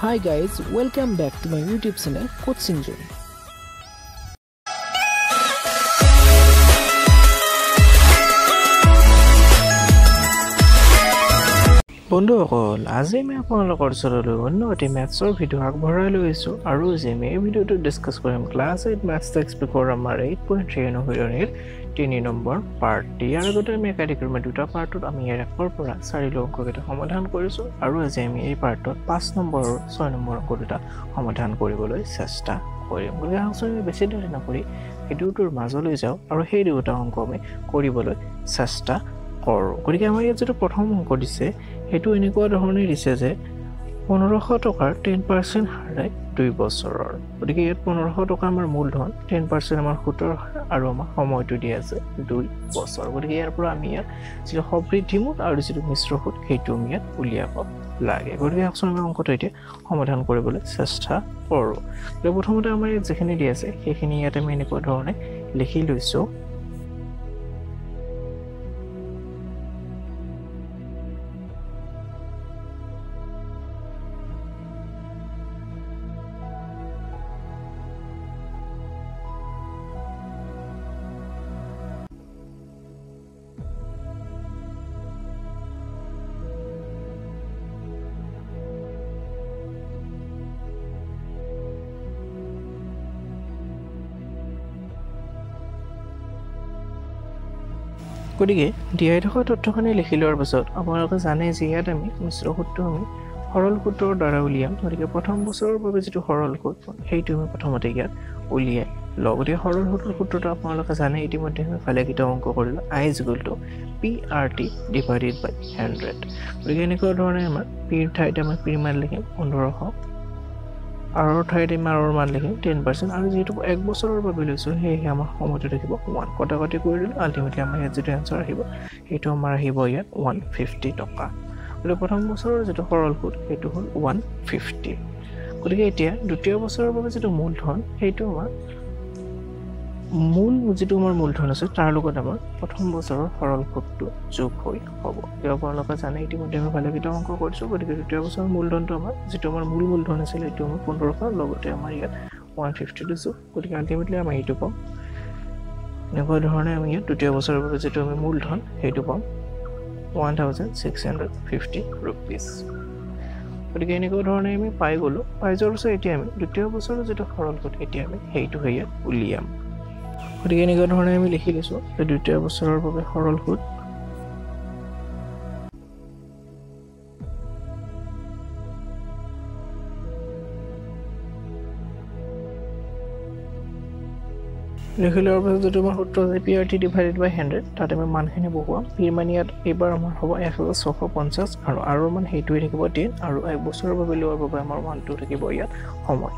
Hi guys welcome back to my YouTube channel coaching zone বন্ধুসকল আজি মই আপোনালোকৰ ওচৰলৈ অন্য এটি মেথছৰ ভিডিঅ' আগবঢ়াই লৈ আহিছোঁ আৰু যে আমি এই ভিডিঅ'টো ডিছকাছ কৰিম ক্লাছ এইট মেথছ টেক্সট বুকৰ আমাৰ এইট পইণ্ট থ্ৰী অনুসৰণিৰ তিনি নম্বৰ পাৰ্ট ইয়াৰ আগতে আমি একাধিক্ৰমে দুটা পাৰ্টত আমি ইয়াৰ একৰ পৰা চাৰিলৈ অংককেইটা সমাধান কৰিছোঁ আৰু আজি আমি এই পাৰ্টত পাঁচ নম্বৰ আৰু ছয় নম্বৰ অংক দুটা সমাধান কৰিবলৈ চেষ্টা কৰিম। গতিকে আহকচোন আমি বেছি দেৰি নকৰি সেই দুয়োটোৰ মাজলৈ যাওঁ আৰু সেই দুয়োটা অংক আমি কৰিবলৈ চেষ্টা কৰোঁ। গতিকে আমাৰ ইয়াত যিটো প্ৰথম অংক দিছে সেইটো এনেকুৱা ধৰণে দিছে যে পোন্ধৰশ টকাৰ টেন পাৰ্চেণ্ট হাৰাই দুই বছৰৰ। গতিকে ইয়াত পোন্ধৰশ টকা আমাৰ মূলধন টেন পাৰ্চেণ্ট আমাৰ সুতৰ হাৰ আৰু আমাৰ সময়টো দিয়া আছে দুই বছৰ। গতিকে ইয়াৰ পৰা আমি ইয়াত যিটো সমৃদ্ধি মূল আৰু যিটো মিশ্ৰ সুত সেইটো আমি ইয়াত উলিয়াব লাগে। গতিকে আচলতে আমি অংকটো এতিয়া সমাধান কৰিবলৈ চেষ্টা কৰোঁ। গতিকে প্ৰথমতে আমাৰ ইয়াত যিখিনি দিয়া আছে সেইখিনি ইয়াত আমি এনেকুৱা ধৰণে লিখি লৈছোঁ। গতিকে দিয়াই থকা তথ্যখিনি লিখি লোৱাৰ পাছত আপোনালোকে জানে যে ইয়াত আমি মিশ্ৰ সুতটো আমি সৰল সূত্ৰৰ দ্বাৰা উলিয়াম। গতিকে প্ৰথম বছৰৰ বাবে যিটো সৰল সূত সেইটো আমি প্ৰথমতে ইয়াত উলিয়াই লওঁ। গতিকে সৰল সূত্ৰৰ সূত্ৰটো আপোনালোকে জানে ইতিমধ্যে আমি ভালেকেইটা অংক কৰিলোঁ। I is to P R T divided by hundred গতিকে এনেকুৱা ধৰণে আমাৰ পিৰ ঠাইত আমাৰ পিৰ মান লিখিম পোন্ধৰশ আৰৰ ঠাইত আমি আৰৰ মান লিখিম টেন পাৰ্চেণ্ট আৰু যিহেতু এক বছৰৰ বাবে লৈছোঁ সেয়েহে আমাৰ সময়টো থাকিব ওৱান কটা কটি কৰি দিলোঁ আল্টিমেটলি আমাৰ ইয়াত যিটো এনচাৰ আহিব সেইটো আমাৰ আহিব ইয়াত ওৱান ফিফটি টকা। গতিকে প্ৰথম বছৰৰ যিটো সৰল সুত সেইটো হ'ল ওৱান ফিফটি গতিকে এতিয়া দ্বিতীয় বছৰৰ বাবে যিটো মূলধন সেইটো আমাৰ মূল যিটো আমাৰ মূলধন আছে তাৰ লগত আমাৰ প্ৰথম বছৰৰ সৰল সুতটো যোগ হৈ হ'ব। কিয় আপোনালোকে জানে ইতিমধ্যে আমি ভালেকেইটা অংক কৰিছোঁ গতিকে দ্বিতীয় বছৰৰ মূলধনটো আমাৰ যিটো আমাৰ মূল মূলধন আছিল সেইটো আমাৰ পোন্ধৰশ লগতে আমাৰ ইয়াত ওৱান ফিফটিটো যোগ গতিকে আল্টিমেটলি আমি সেইটো পাম এনেকুৱা ধৰণে আমি ইয়াত দ্বিতীয় বছৰৰ বাবে যিটো আমি মূলধন সেইটো পাম one thousand six hundred fifty rupees গতিকে এনেকুৱা ধৰণে আমি পাই গ'লোঁ। পাই যোৱাৰ পিছত এতিয়া আমি দ্বিতীয় বছৰৰ যিটো সৰল সুত এতিয়া আমি সেইটো হেৰিয়াত উলিয়াম। গতিকে এনেকুৱা ধৰণে আমি লিখি লৈছোঁ। যে দ্বিতীয় বছৰৰ বাবে সৰল সুত। লিখি লোৱাৰ পাছত যিটো আমাৰ সূত্ৰ আছে P R T divided by hundred তাত আমি মানখিনি বহুৱাম। পিৰ মান ইয়াত এইবাৰ আমাৰ হ'ব এক হাজাৰ ছশ পঞ্চাছ আৰু আৰৰ মান সেইটোৱে থাকিব টেন আৰু এক বছৰৰ বাবে লোৱাৰ বাবে আমাৰ মানটো থাকিব ইয়াত সময়।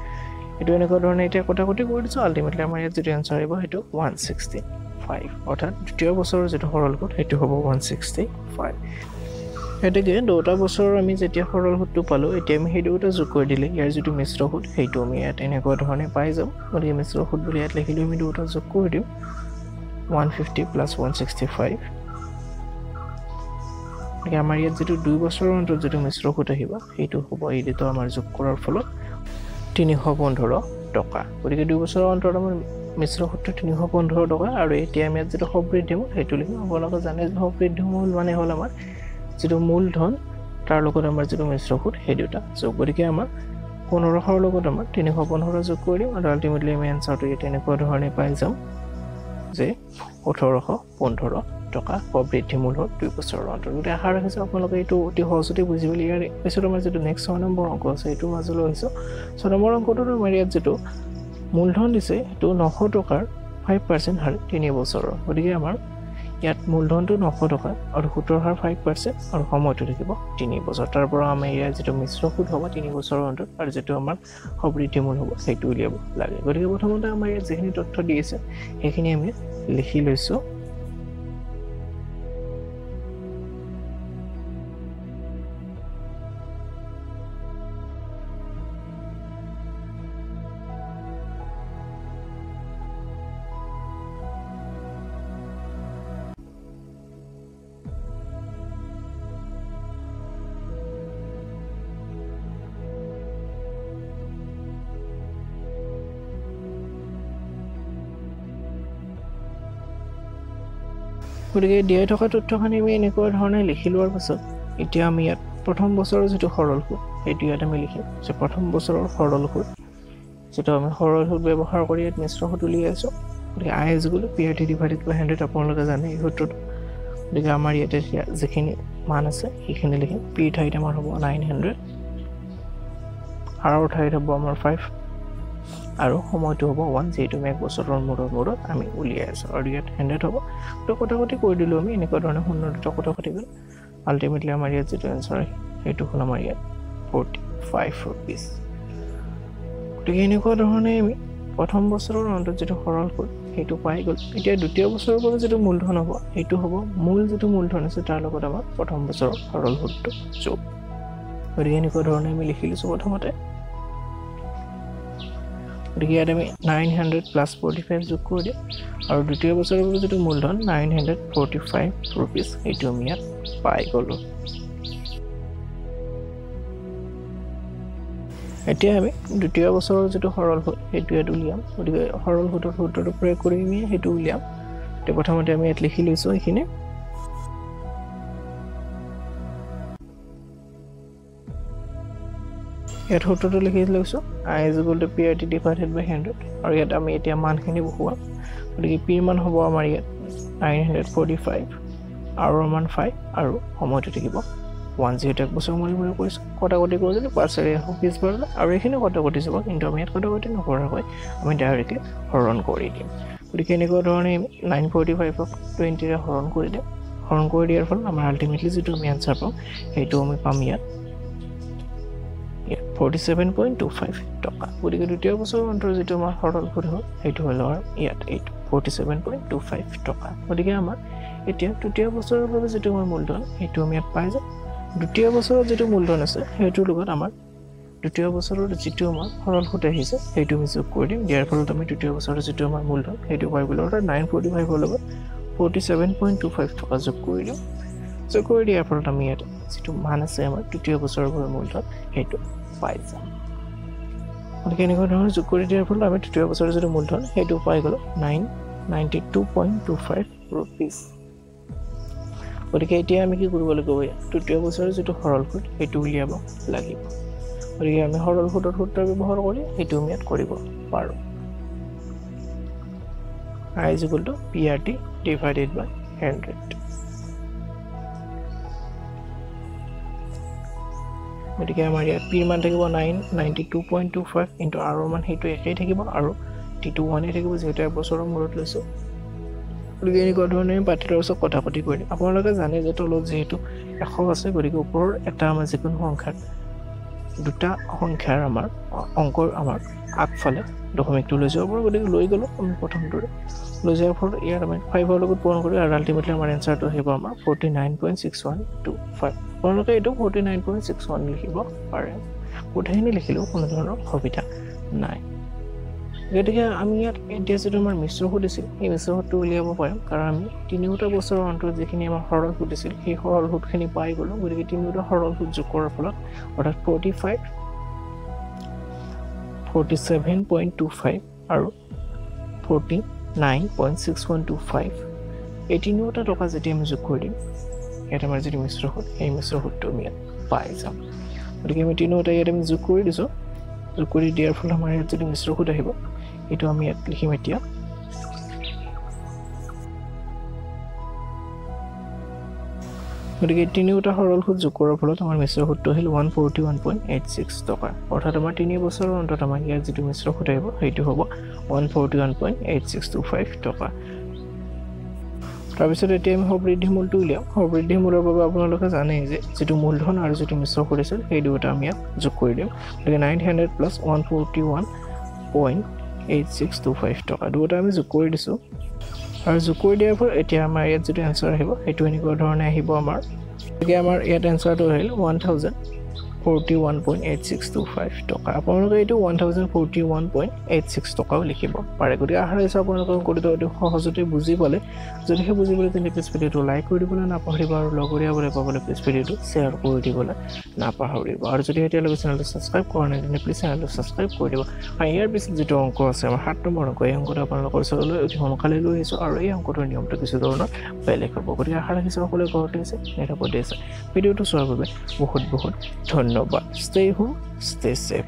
এইটো এনেকুৱা ধৰণে এতিয়া কটা কটি কৰি দিছোঁ। আল্টিমেটলি আমাৰ ইয়াত যিটো এনচাৰ আহিব সেইটো ওৱান ছিক্সটি ফাইভ অৰ্থাৎ দ্বিতীয় বছৰৰ যিটো সৰল সুত সেইটো হ'ব ওৱান ছিক্সটি ফাইভ গতিকে দুটা বছৰৰ আমি যেতিয়া সৰল সুতটো পালোঁ এতিয়া আমি সেই দুটা যোগ কৰি দিলে ইয়াৰ যিটো মিশ্ৰ সুত সেইটো আমি ইয়াত এনেকুৱা ধৰণে পাই যাম। গতিকে মিশ্ৰ সুত বুলি ইয়াত লিখিলেও আমি দুটা যোগ কৰি দিম one fifty plus one sixty five গতিকে আমাৰ ইয়াত যিটো দুই বছৰৰ অন্তত যিটো মিশ্ৰ সুত আহিব সেইটো হ'ব এই আমাৰ যোগ কৰাৰ ফলত। তিনিশ পোন্ধৰ টকা। গতিকে দুই বছৰৰ অন্তৰত আমাৰ মিশ্ৰ সূত্ৰ তিনিশ পোন্ধৰ টকা আৰু এতিয়া আমি ইয়াত যিটো সমৃদ্ধি মূল সেইটো লিখিম আপোনালোকে জানে যে সমৃদ্ধি মূল মানে হ'ল আমাৰ যিটো মূলধন তাৰ লগত আমাৰ যিটো মিশ্ৰ সুত সেই দুটা যোগ। গতিকে আমাৰ পোন্ধৰশৰ লগত আমাৰ তিনিশ পোন্ধৰ যোগ কৰি দিম আৰু আল্টিমেটলি আমি এনচাৰটো এনেকুৱা ধৰণে পাই যাম যে ওঠৰশ পোন্ধৰ টকা প্ৰবৃদ্ধি মূল হ'ল দুই বছৰৰ অন্তত গতিকে আশা ৰাখিছোঁ আপোনালোকে এইটো অতি সহজতে বুজি পালে ইয়াৰ পিছত আমাৰ যিটো নেক্সট ছয় নম্বৰ অংক আছে সেইটো মাজলৈ আহিছোঁ। ছয় নম্বৰ অংকটোত আমাৰ ইয়াত যিটো মূলধন দিছে সেইটো নশ টকাৰ ফাইভ পাৰ্চেণ্ট হাৰ তিনি বছৰৰ। গতিকে আমাৰ ইয়াত মূলধনটো নশ টকা আৰু সুতৰ হাৰ ফাইভ পাৰ্চেণ্ট আৰু সময়টো থাকিব তিনি বছৰ। তাৰ পৰা আমাৰ ইয়াৰ যিটো মিশ্ৰ সুদ হ'ব তিনি বছৰৰ অন্তত আৰু যিটো আমাৰ সমৃদ্ধি মূল হ'ব সেইটো উলিয়াব লাগে। গতিকে প্ৰথমতে আমাৰ ইয়াত যিখিনি তথ্য দি আছে সেইখিনি আমি লিখি লৈছোঁ। গতিকে দিয়াই থকা তথ্যখিনি আমি এনেকুৱা ধৰণে লিখি লোৱাৰ পাছত এতিয়া আমি ইয়াত প্ৰথম বছৰৰ যিটো সৰল সুদ সেইটো ইয়াত আমি লিখিম। যে প্ৰথম বছৰৰ সৰল সুদ যিটো আমি সৰল সুদ ব্যৱহাৰ কৰি ইয়াত মিশ্ৰ সুদ উলিয়াইছোঁ গতিকে আই এজ গ'লো P R T divided by hundred আপোনালোকে জানে এই সূত্ৰটো গতিকে আমাৰ ইয়াতে যিখিনি মান আছে সেইখিনি লিখিম। পি ঠাইত আমাৰ হ'ব নাইন হাণ্ড্ৰেড। আৰৰ ঠাইত হ'ব আমাৰ ফাইভ। আৰু সময়টো হ'ব ওৱান আমি এক বছৰৰ মূৰত মূৰত আমি উলিয়াই আছোঁ আৰু ইয়াত হাণ্ড্ৰেড হ'ব। তো কথা কটি কৰি দিলোঁ আমি এনেকুৱা ধৰণে শূন্য দুটা কথা কটি গ'ল আল্টিমেটলি আমাৰ ইয়াত যিটো এনচাৰ সেইটো হ'ল আমাৰ ইয়াত ফৰ্টি ফাইভ ৰুপিজ গতিকে এনেকুৱা ধৰণে আমি প্ৰথম বছৰৰ অন্তত যিটো সৰল সুদ সেইটো পাই গ'ল। এতিয়া দ্বিতীয় বছৰৰ পৰা যিটো মূলধন হ'ব সেইটো হ'ব মূল যিটো মূলধন আছে তাৰ লগত আমাৰ প্ৰথম বছৰৰ সৰল সুদটো যোগ। গতিকে এনেকুৱা ধৰণে আমি লিখি লৈছোঁ প্ৰথমতে। গতিকে ইয়াত আমি nine hundred plus forty five যোগ কৰি দিম আৰু দ্বিতীয় বছৰৰ বাবে যিটো মূলধন nine hundred forty five rupees সেইটো আমি ইয়াত পাই গ'লোঁ। এতিয়া আমি দ্বিতীয় বছৰৰ যিটো সৰল সুদ সেইটো ইয়াত উলিয়াম গতিকে সৰল সুদৰ সূত্ৰটো প্ৰয়োগ কৰি আমি সেইটো উলিয়াম এতিয়া প্ৰথমতে আমি ইয়াত লিখি লৈছোঁ সেইখিনি ইয়াত সূত্ৰটো লিখি লৈছোঁ। I is equal to P R T divided by hundred আৰু ইয়াত আমি এতিয়া মানখিনি বহুৱাম। গতিকে পিৰ মান হ'ব আমাৰ ইয়াত নাইন হাণ্ড্ৰেড ফৰ্টি ফাইভ আৰু মান ফাইভ আৰু সময়টো থাকিব ওৱান যিহেতু এক বছৰ মূৰে মূৰে। কৰিছোঁ কটাকটি কৰি দিলোঁ পাঁচেৰে এশ পিছ বাৰলৈ আৰু এইখিনি কটাকটি যাব কিন্তু আমি ইয়াত কটাকটি নকৰাকৈ আমি ডাইৰেক্টলি হৰণ কৰি দিম। গতিকে এনেকুৱা ধৰণে নাইন ফৰ্টি ফাইভক টুৱেণ্টিৰে হৰণ কৰি দিম। হৰণ কৰি দিয়াৰ ফলত আমাৰ আল্টিমেটলি যিটো আমি এনচাৰ পাম সেইটো আমি পাম ইয়াত ছেভেন পইণ্ট টু ফাইভ টকা। গতিকে দ্বিতীয় বছৰৰ অন্তৰৰ যিটো আমাৰ সৰল সুদ হ'ল সেইটো হ'ল আমাৰ ইয়াত এইটো forty seven point two five টকা। গতিকে আমাৰ এতিয়া তৃতীয় বছৰৰ বাবে যিটো আমাৰ মূলধন সেইটো আমি ইয়াত পাই যাম। দ্বিতীয় বছৰত যিটো মূলধন আছে সেইটোৰ লগত আমাৰ দ্বিতীয় বছৰৰ যিটো আমাৰ সৰল সুদ আহিছে সেইটো আমি যোগ কৰি দিম। দিয়াৰ ফলত আমি তৃতীয় বছৰৰ যিটো আমাৰ মূলধন সেইটো পাই গ'লোঁ অৰ্থাৎ নাইন ফৰ্টি ফাইভৰ লগত forty seven point two five টকা যোগ কৰি দিম। যোগ কৰি দিয়াৰ ফলত আমি ইয়াত যিটো মান আছে আমাৰ তৃতীয় বছৰৰ বাবে মূলধন সেইটো পাই যাম গতিকে এনেকুৱা ধৰণৰ যোগ কৰি দিয়াৰ ফলত আমি তৃতীয় বছৰৰ যিটো মূলধন সেইটো পাই গ'লোঁ nine ninety two point two five rupees গতিকে এতিয়া আমি কি কৰিব লাগিব? তৃতীয় বছৰৰ যিটো সৰল সুদ সেইটো উলিয়াব লাগিব। গতিকে আমি সৰল সুদৰ সূত্ৰ ব্যৱহাৰ কৰি সেইটো আমি ইয়াত কৰিব পাৰোঁ। I is equal to P R T divided by hundred গতিকে আমাৰ ইয়াত পিৰ মান থাকিব nine ninety two point two five into আৰৰ মান সেইটো একেই থাকিব আৰু টি টু ওৱানেই থাকিব যিহেতু এবছৰৰ মূৰত লৈছোঁ। গতিকে এনেকুৱা ধৰণে পাতিলৰ ওচৰত কথা পাতি কৰি দিম। আপোনালোকে জানে যে তলত যিহেতু এশ আছে গতিকে ওপৰৰ এটা আমাৰ যিকোনো সংখ্যাত দুটা সংখ্যাৰ আমাৰ অংকৰ আমাৰ আগফালে দশমিকটো লৈ যাব পাৰোঁ। গতিকে লৈ গ'লোঁ আমি প্ৰথমটোৰে। লৈ যোৱাৰ ফলত ইয়াত আমি ফাইভৰ লগত পূৰণ কৰি আৰু আল্টিমেটলি আমাৰ এনচাৰটো আহিব আমাৰ forty nine point six one two five আপোনালোকে এইটো forty nine point six one লিখিব পাৰে। গোটেইখিনি লিখিলেও কোনো ধৰণৰ সুবিধা নাই। গতিকে আমি ইয়াত এতিয়া যিটো আমাৰ মিশ্ৰ সুদ আছিল সেই মিশ্ৰ সুদটো উলিয়াব পাৰিম। কাৰণ আমি তিনিওটা বছৰৰ অন্তৰত যিখিনি আমাৰ সৰল সুদ আছিল সেই সৰল সুদখিনি পাই গ'লোঁ। গতিকে তিনিওটা সৰল সুদ যোগ কৰাৰ ফলত অৰ্থাৎ forty five forty seven point two five আৰু forty nine point six one two five এই তিনিওটা টকা যেতিয়া আমি যোগ কৰি দিম ইয়াত আমাৰ যিটো মিশ্ৰ সুদ সেই মিশ্ৰ সুদটো আমি ইয়াত পাই যাম। গতিকে আমি তিনিওটা ইয়াত আমি যোগ কৰি দিছোঁ। যোগ কৰি দিয়াৰ ফলত আমাৰ ইয়াত যিটো মিশ্ৰ সুদ আহিব সেইটো আমি ইয়াত লিখিম এতিয়া। গতিকে তিনিওটা সৰল সুদ যোগ কৰাৰ ফলত আমাৰ মিশ্ৰ সুদটো আহিল one forty one point eight six টকা। অৰ্থাৎ আমাৰ তিনি বছৰৰ অন্তত আমাৰ ইয়াত যিটো মিশ্ৰ সুদ আহিব সেইটো হ'ব one forty one point eight six two five টকা। তাৰপিছত এতিয়া আমি সবৃদ্ধি মূলটো উলিয়াম। সবৃদ্ধি মূলৰ বাবে আপোনালোকে জানে যে যিটো মূলধন আৰু যিটো মিশ্ৰ আছিল সেই দুয়োটা আমি ইয়াত যোগ কৰি দিম। গতিকে nine hundred plus one forty one point eight six two five টকা। দুয়োটা আমি যোগ কৰি দিছোঁ। আৰু যোগ কৰি দিয়াৰ ফলত এতিয়া আমাৰ ইয়াত যিটো এনচাৰ আহিব সেইটো এনেকুৱা ধৰণে আহিব আমাৰ। গতিকে আমাৰ ইয়াত এনচাৰটো আহিল one thousand forty one point eight six two five টকা। আপোনালোকে এইটো one thousand forty one point eight six টকাও লিখিব। পাৰে। গতিকে আশা ৰাখিছোঁ আপোনালোকৰ গণিত অতি সহজতে বুজি পালে। যদিহে বুজি পালে তেন্তে প্লিজ ভিডিঅ'টো লাইক কৰি দিবলৈ নাপাহৰিব আৰু লগৰীয়াবলৈ পাবলৈ প্লিজ ভিডিঅ'টো শ্বেয়াৰ কৰি দিবলৈ নাপাহৰিব। আৰু যদি এতিয়ালৈকে চেনেলটো ছাবস্ক্ৰাইব কৰা নাই তেন্তে প্লিজ চেনেলটো ছাবস্ক্ৰাইব কৰি দিব। আৰু ইয়াৰ পিছত যিটো অংক আছে আমাৰ সাত নম্বৰ অংক এই অংকটো আপোনালোকৰ ওচৰলৈ অতি সোনকালে লৈ আহিছোঁ আৰু এই অংকটোৰ নিয়মটো কিছু ধৰণৰ বেলেগ হ'ব। গতিকে আশা ৰাখিছোঁ সকলোৱে ঘৰতে আছে নিৰাপদে আছে। ভিডিঅ'টো চোৱাৰ বাবে বহুত বহুত ধন্যবাদ। Stay home stay safe